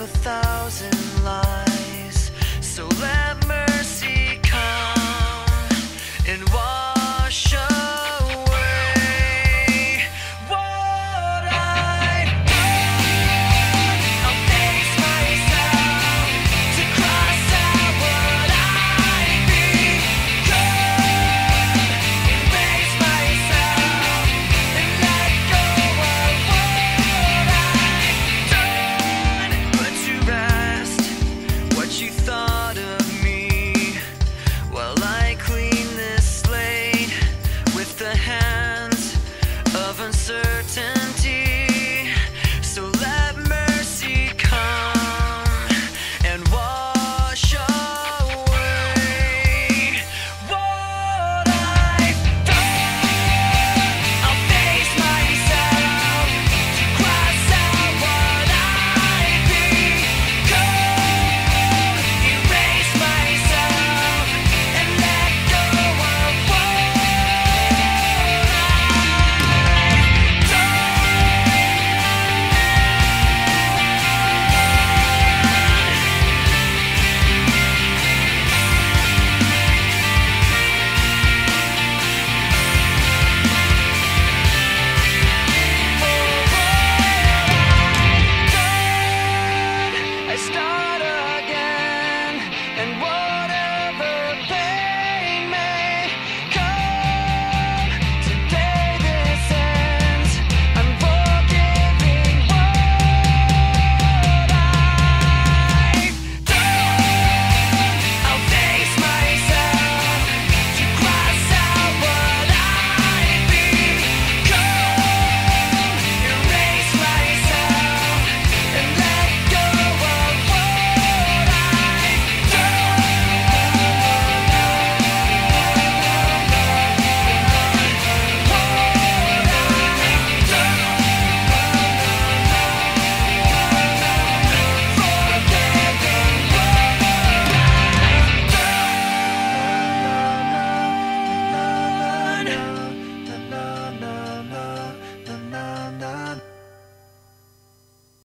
a thousand